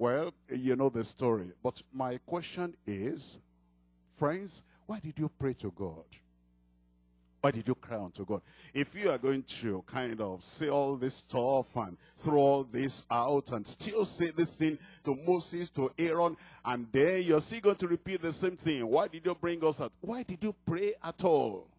Well, you know the story. But my question is, friends, why did you pray to God? Why did you cry unto God? If you are going to kind of say all this stuff and throw all this out and still say this thing to Moses, to Aaron, and then you're still going to repeat the same thing. Why did you bring us out? Why did you pray at all?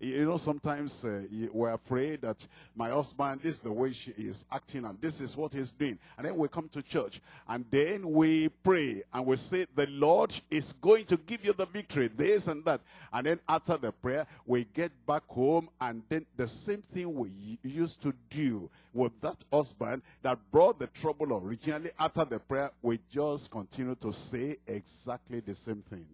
You know, sometimes uh, we're afraid that my husband, this is the way she is acting and this is what he's doing. And then we come to church and then we pray and we say, the Lord is going to give you the victory, this and that. And then after the prayer, we get back home and then the same thing we used to do with that husband that brought the trouble originally. After the prayer, we just continue to say exactly the same thing.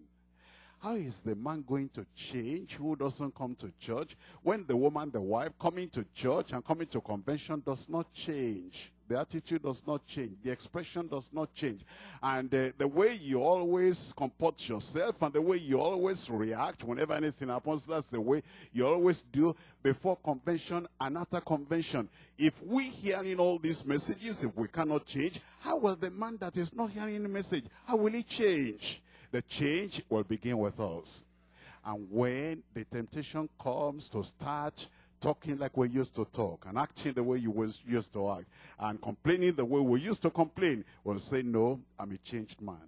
How is the man going to change who doesn't come to church when the woman, the wife, coming to church and coming to convention does not change? The attitude does not change. The expression does not change. And uh, the way you always comport yourself and the way you always react whenever anything happens, that's the way you always do before convention and after convention. If we hearing all these messages, if we cannot change, how will the man that is not hearing the message, how will he change? The change will begin with us. And when the temptation comes to start talking like we used to talk and acting the way you was used to act and complaining the way we used to complain, we'll say, no, I'm a changed man.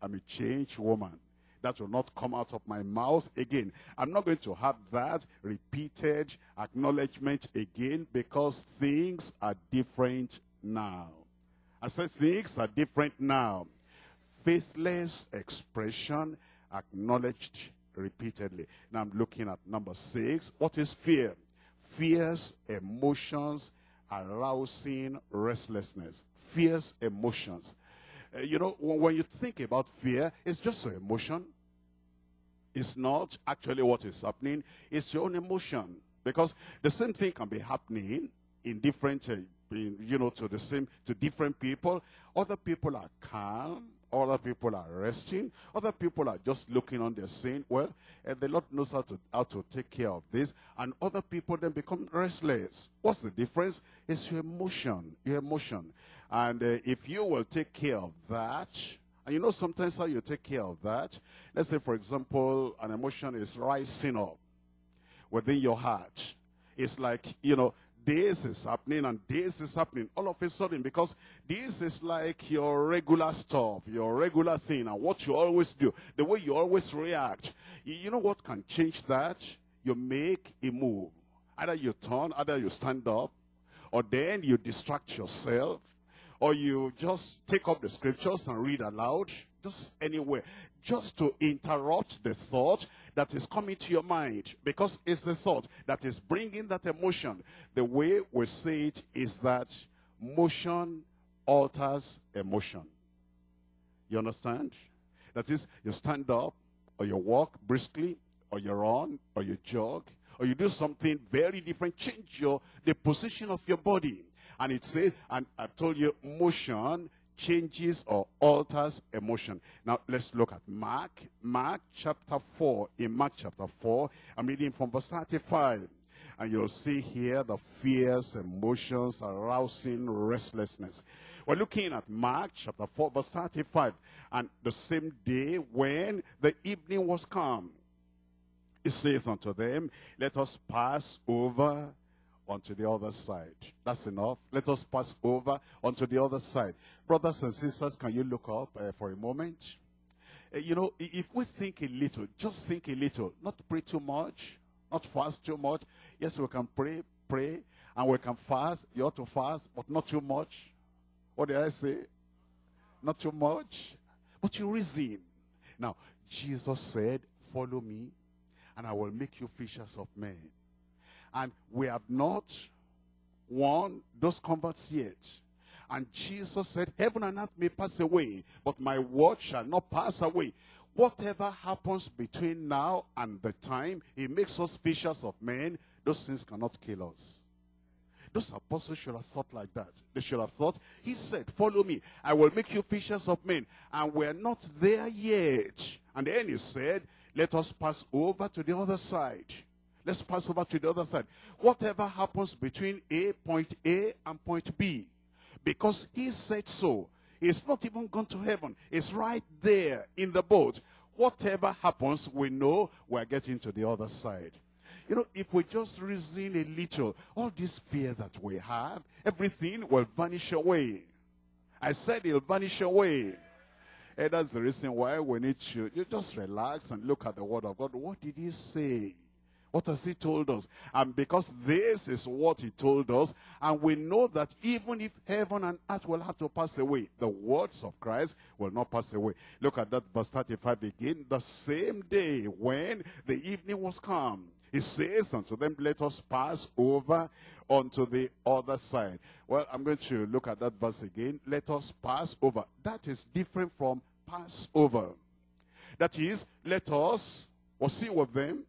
I'm a changed woman. That will not come out of my mouth again. I'm not going to have that repeated acknowledgement again because things are different now. I said things are different now faithless expression acknowledged repeatedly. Now I'm looking at number six. What is fear? Fierce emotions arousing restlessness. Fierce emotions. Uh, you know, when, when you think about fear, it's just an emotion. It's not actually what is happening. It's your own emotion. Because the same thing can be happening in different, uh, in, you know, to the same, to different people. Other people are calm other people are resting. Other people are just looking on their sin. Well, and the Lord knows how to, how to take care of this. And other people then become restless. What's the difference? It's your emotion. Your emotion. And uh, if you will take care of that, and you know sometimes how you take care of that, let's say for example, an emotion is rising up within your heart. It's like, you know, this is happening and this is happening all of a sudden because this is like your regular stuff, your regular thing and what you always do, the way you always react. You know what can change that? You make a move. Either you turn, either you stand up, or then you distract yourself, or you just take up the scriptures and read aloud, just anywhere, just to interrupt the thought that is coming to your mind because it's the thought that is bringing that emotion. The way we say it is that motion alters emotion. You understand? That is, you stand up or you walk briskly or you run or you jog or you do something very different. Change your the position of your body. And it says, and I've told you, motion changes or alters emotion. Now let's look at Mark, Mark chapter 4. In Mark chapter 4, I'm reading from verse 35. And you'll see here the fierce emotions arousing restlessness. We're looking at Mark chapter 4 verse 35. And the same day when the evening was come, it says unto them, let us pass over onto the other side. That's enough. Let us pass over onto the other side. Brothers and sisters, can you look up uh, for a moment? Uh, you know, if we think a little, just think a little, not pray too much, not fast too much. Yes, we can pray, pray, and we can fast. You ought to fast, but not too much. What did I say? Not too much. But you reason. Now, Jesus said, follow me, and I will make you fishers of men. And we have not won those converts yet. And Jesus said, heaven and earth may pass away, but my word shall not pass away. Whatever happens between now and the time he makes us fishers of men, those things cannot kill us. Those apostles should have thought like that. They should have thought, he said, follow me. I will make you fishers of men. And we're not there yet. And then he said, let us pass over to the other side. Let's pass over to the other side. Whatever happens between A, point A, and point B, because he said so, He's not even gone to heaven. He's right there in the boat. Whatever happens, we know we're getting to the other side. You know, if we just reason a little, all this fear that we have, everything will vanish away. I said it'll vanish away. And that's the reason why we need to you just relax and look at the word of God. What did he say? What has he told us? And because this is what he told us, and we know that even if heaven and earth will have to pass away, the words of Christ will not pass away. Look at that verse 35 again. The same day when the evening was come, he says unto them, let us pass over onto the other side. Well, I'm going to look at that verse again. Let us pass over. That is different from pass over. That is, let us, or see with them?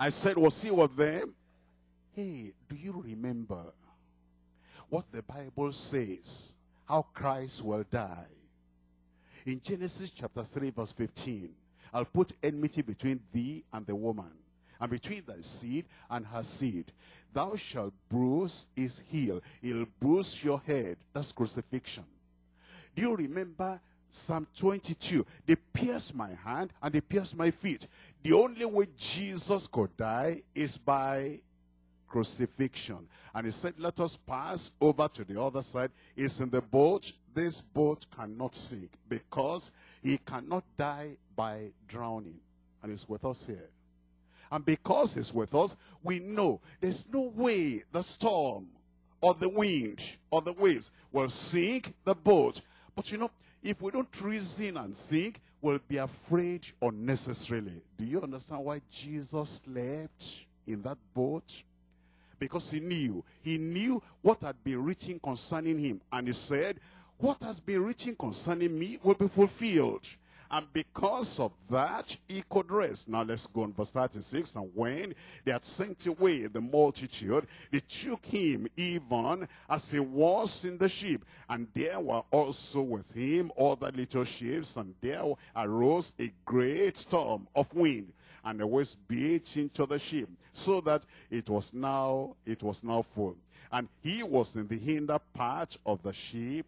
I said, was he with them? Hey, do you remember what the Bible says? How Christ will die. In Genesis chapter 3 verse 15, I'll put enmity between thee and the woman and between thy seed and her seed. Thou shalt bruise his heel. He'll bruise your head. That's crucifixion. Do you remember Psalm 22? They pierced my hand and they pierced my feet. The only way Jesus could die is by crucifixion. And he said, let us pass over to the other side. He's in the boat. This boat cannot sink because he cannot die by drowning. And he's with us here. And because he's with us, we know there's no way the storm or the wind or the waves will sink the boat. But you know, if we don't reason and think, we'll be afraid unnecessarily. Do you understand why Jesus slept in that boat? Because he knew. He knew what had been written concerning him. And he said, what has been written concerning me will be fulfilled. And because of that, he could rest. Now let's go on verse 36. And when they had sent away the multitude, they took him even as he was in the ship. And there were also with him other little ships. And there arose a great storm of wind. And the waves beat into the ship, so that it was now it was now full. And he was in the hinder part of the ship.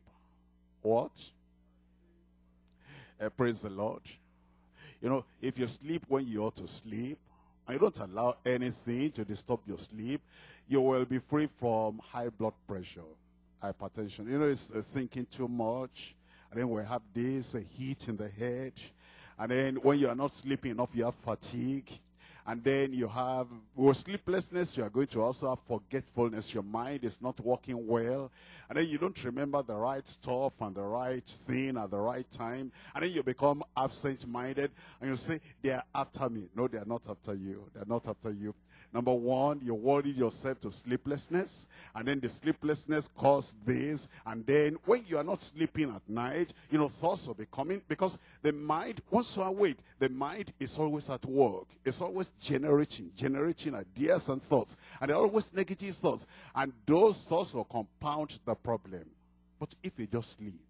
What? Uh, praise the Lord. You know, if you sleep when you ought to sleep, and you don't allow anything to disturb your sleep, you will be free from high blood pressure, hypertension. You know, it's, it's thinking too much. And then we have this, a heat in the head. And then when you are not sleeping enough, you have fatigue. And then you have, with sleeplessness, you are going to also have forgetfulness. Your mind is not working well. And then you don't remember the right stuff and the right thing at the right time. And then you become absent-minded. And you say, they are after me. No, they are not after you. They are not after you. Number one, you worried yourself to sleeplessness. And then the sleeplessness caused this. And then when you are not sleeping at night, you know, thoughts will be coming. Because the mind, once you are awake, the mind is always at work. It's always generating, generating ideas and thoughts. And they're always negative thoughts. And those thoughts will compound the problem. But if you just sleep,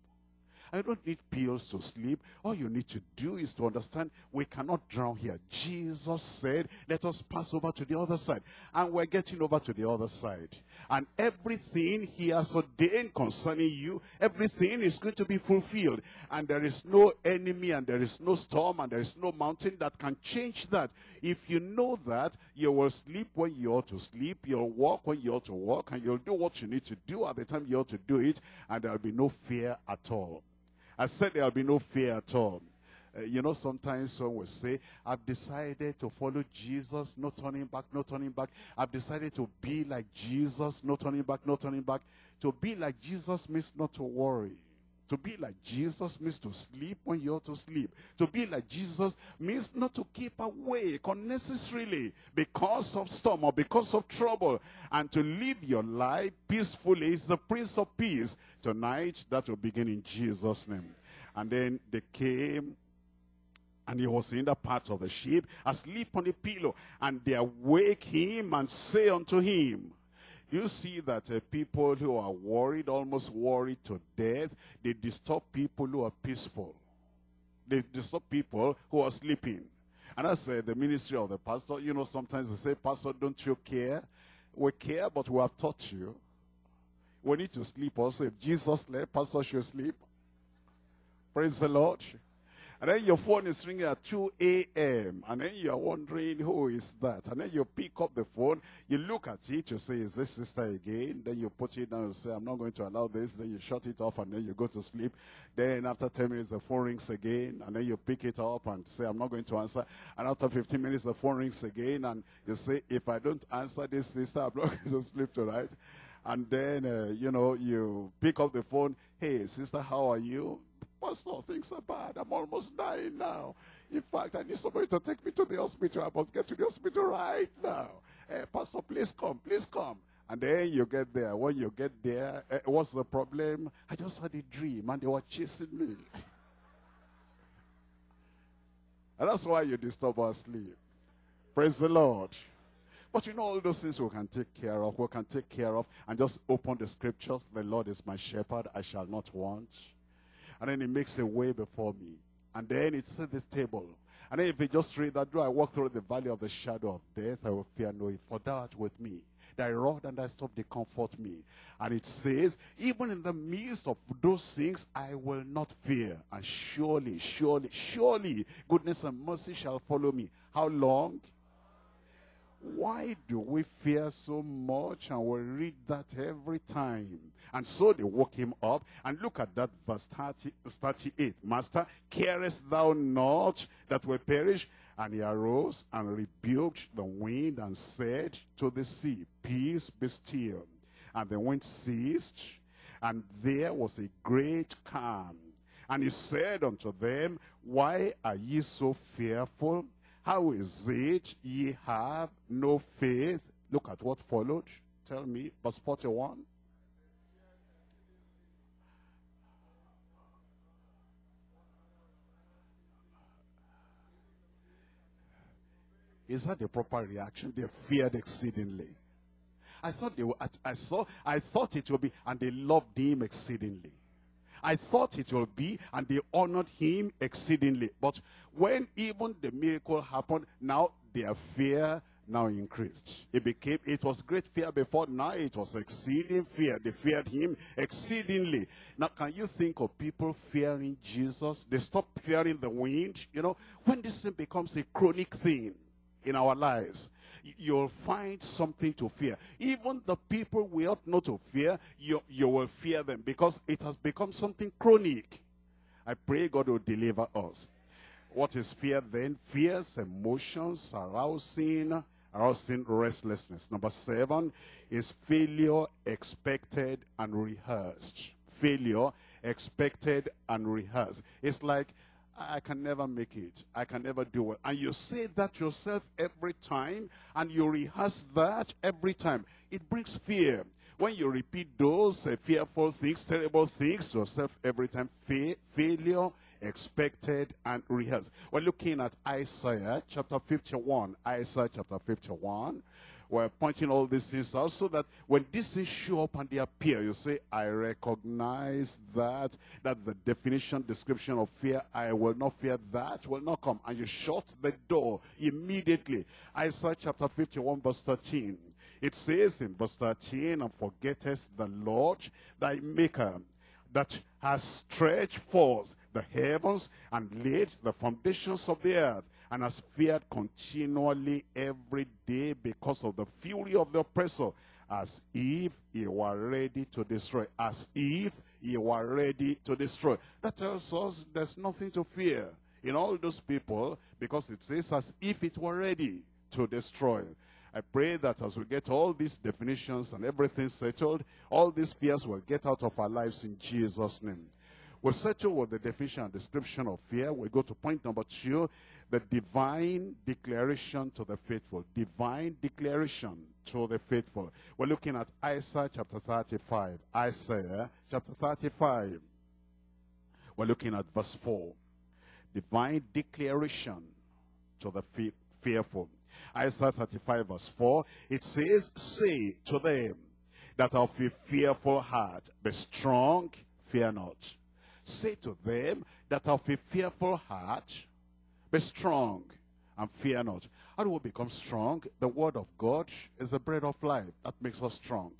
I don't need pills to sleep. All you need to do is to understand we cannot drown here. Jesus said, let us pass over to the other side. And we're getting over to the other side. And everything he has ordained concerning you, everything is going to be fulfilled. And there is no enemy and there is no storm and there is no mountain that can change that. If you know that, you will sleep when you ought to sleep. You'll walk when you ought to walk. And you'll do what you need to do at the time you ought to do it. And there'll be no fear at all. I said there'll be no fear at all. Uh, you know, sometimes someone will say, I've decided to follow Jesus, no turning back, no turning back. I've decided to be like Jesus, no turning back, no turning back. To be like Jesus means not to worry. To be like Jesus means to sleep when you ought to sleep. To be like Jesus means not to keep awake unnecessarily because of storm or because of trouble. And to live your life peacefully is the Prince of Peace. Tonight, that will begin in Jesus' name. And then they came and he was in the part of the ship, asleep on the pillow. And they awake him and say unto him, you see that uh, people who are worried, almost worried to death, they disturb people who are peaceful. They disturb people who are sleeping. And I uh, the ministry of the pastor. You know, sometimes they say, Pastor, don't you care? We care, but we have taught you. We need to sleep also. If Jesus slept, pastor should sleep. Praise the Lord. And then your phone is ringing at 2 a.m. And then you're wondering, who is that? And then you pick up the phone, you look at it, you say, is this sister again? Then you put it down and say, I'm not going to allow this. Then you shut it off and then you go to sleep. Then after 10 minutes, the phone rings again. And then you pick it up and say, I'm not going to answer. And after 15 minutes, the phone rings again. And you say, if I don't answer this sister, I'm not going to sleep tonight. And then, uh, you know, you pick up the phone. Hey, sister, how are you? Pastor, things are bad. I'm almost dying now. In fact, I need somebody to take me to the hospital. I must get to the hospital right now. Hey, Pastor, please come, please come. And then you get there. When you get there, uh, what's the problem? I just had a dream and they were chasing me. and that's why you disturb our sleep. Praise the Lord. But you know all those things we can take care of, we can take care of, and just open the scriptures. The Lord is my shepherd, I shall not want. And then he makes a way before me. And then it's at this table. And then if you just read that, do I walk through the valley of the shadow of death, I will fear no evil, for thou art with me. Thy rod and thy staff, they comfort me. And it says, even in the midst of those things, I will not fear. And surely, surely, surely, goodness and mercy shall follow me. How long? Why do we fear so much? And we read that every time. And so they woke him up. And look at that verse 30, 38. Master, carest thou not that we perish? And he arose and rebuked the wind and said to the sea, Peace be still. And the wind ceased, and there was a great calm. And he said unto them, Why are ye so fearful? How is it ye have no faith? Look at what followed. Tell me, verse 41. Is that the proper reaction? They feared exceedingly. I thought they were, I saw, I thought it would be, and they loved him exceedingly. I thought it will be, and they honored him exceedingly. But when even the miracle happened, now their fear now increased. It became, it was great fear before, now it was exceeding fear. They feared him exceedingly. Now, can you think of people fearing Jesus? They stop fearing the wind. You know, when this thing becomes a chronic thing in our lives, you'll find something to fear. Even the people we ought not to fear, you, you will fear them because it has become something chronic. I pray God will deliver us. What is fear then? Fears, emotions, arousing, arousing restlessness. Number seven is failure expected and rehearsed. Failure expected and rehearsed. It's like I can never make it. I can never do it. And you say that yourself every time, and you rehearse that every time. It brings fear. When you repeat those uh, fearful things, terrible things to yourself every time, fa failure, expected, and rehearsed. We're looking at Isaiah chapter 51. Isaiah chapter 51 we're pointing all these things out so that when these things show up and they appear, you say, I recognize that. That's the definition, description of fear. I will not fear that, will not come. And you shut the door immediately. Isaiah chapter 51 verse 13. It says in verse 13, and forgettest the Lord thy maker that has stretched forth the heavens and laid the foundations of the earth and has feared continually every day because of the fury of the oppressor, as if he were ready to destroy. As if he were ready to destroy. That tells us there's nothing to fear in all those people because it says as if it were ready to destroy. I pray that as we get all these definitions and everything settled, all these fears will get out of our lives in Jesus' name. We'll settle with the definition and description of fear. We go to point number two the divine declaration to the faithful. Divine declaration to the faithful. We're looking at Isaiah chapter 35. Isaiah chapter 35. We're looking at verse 4. Divine declaration to the fearful. Isaiah 35 verse 4. It says, Say to them that of a fearful heart, be strong, fear not. Say to them that of a fearful heart, be strong and fear not. How do we become strong? The word of God is the bread of life. That makes us strong.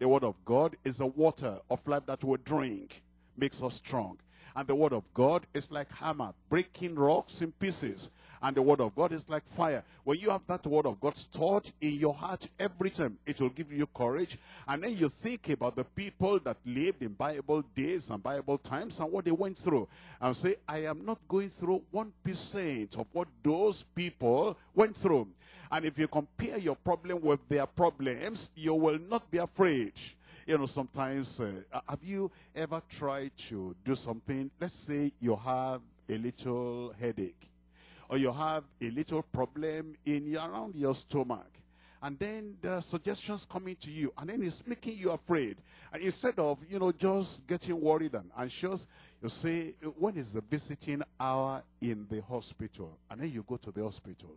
The word of God is the water of life that we drink, makes us strong. And the word of God is like hammer, breaking rocks in pieces. And the word of God is like fire. When you have that word of God stored in your heart every time, it will give you courage. And then you think about the people that lived in Bible days and Bible times and what they went through. And say, I am not going through 1% of what those people went through. And if you compare your problem with their problems, you will not be afraid. You know, sometimes, uh, have you ever tried to do something? Let's say you have a little headache or you have a little problem in around your stomach. And then there are suggestions coming to you, and then it's making you afraid. And instead of, you know, just getting worried and anxious, you say, when is the visiting hour in the hospital? And then you go to the hospital.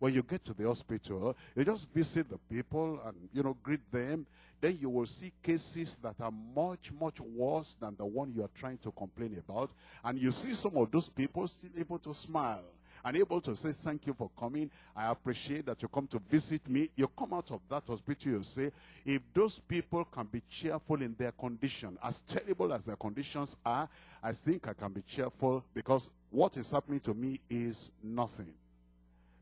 When you get to the hospital, you just visit the people and, you know, greet them. Then you will see cases that are much, much worse than the one you are trying to complain about. And you see some of those people still able to smile and able to say, thank you for coming. I appreciate that you come to visit me. You come out of that hospital, you say, if those people can be cheerful in their condition, as terrible as their conditions are, I think I can be cheerful because what is happening to me is nothing.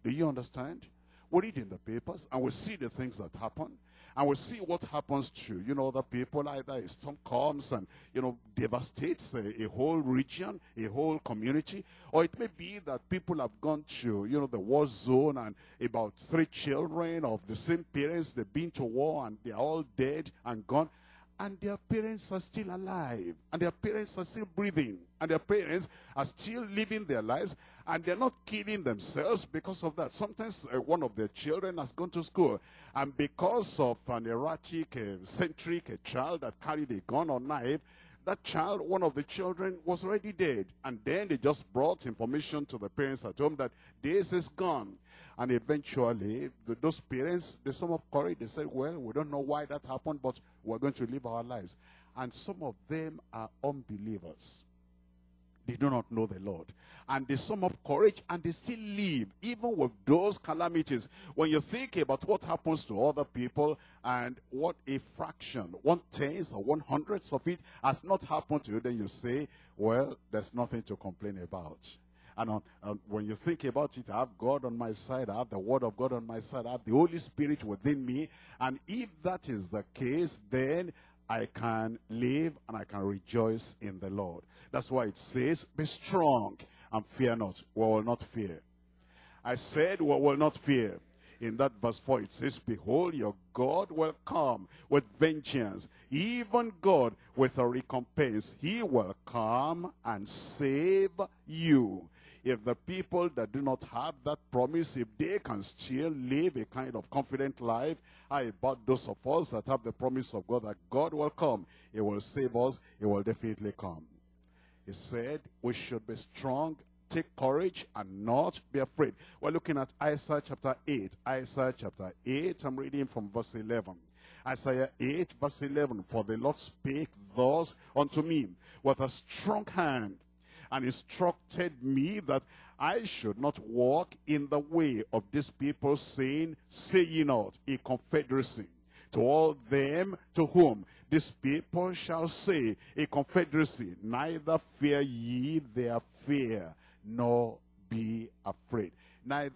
Do you understand? We read in the papers and we see the things that happen and we'll see what happens to, you know, the people. Either a storm comes and, you know, devastates a, a, whole region, a whole community. Or it may be that people have gone to, you know, the war zone and about three children of the same parents, they've been to war and they're all dead and gone and their parents are still alive, and their parents are still breathing, and their parents are still living their lives, and they're not killing themselves because of that. Sometimes uh, one of their children has gone to school, and because of an erratic, uh, centric uh, child that carried a gun or knife, that child, one of the children, was already dead. And then they just brought information to the parents at home that this is gone. And eventually, those parents, they sum up courage. They said, well, we don't know why that happened, but we're going to live our lives. And some of them are unbelievers. They do not know the Lord. And they sum up courage and they still live, even with those calamities. When you think about what happens to other people and what a fraction, one tenth or one hundredth of it has not happened to you, then you say, well, there's nothing to complain about. And on, on, when you think about it, I have God on my side. I have the Word of God on my side. I have the Holy Spirit within me. And if that is the case, then I can live and I can rejoice in the Lord. That's why it says, be strong and fear not. We will not fear. I said we will not fear. In that verse 4 it says, Behold, your God will come with vengeance. Even God with a recompense. He will come and save you if the people that do not have that promise, if they can still live a kind of confident life, I about those of us that have the promise of God that God will come, He will save us, He will definitely come. He said we should be strong, take courage, and not be afraid. We're looking at Isaiah chapter 8. Isaiah chapter 8, I'm reading from verse 11. Isaiah 8, verse 11. For the Lord spake thus unto me with a strong hand and instructed me that I should not walk in the way of these people, saying, Say ye not, a confederacy. To all them to whom these people shall say, a confederacy, neither fear ye their fear, nor be afraid. Neither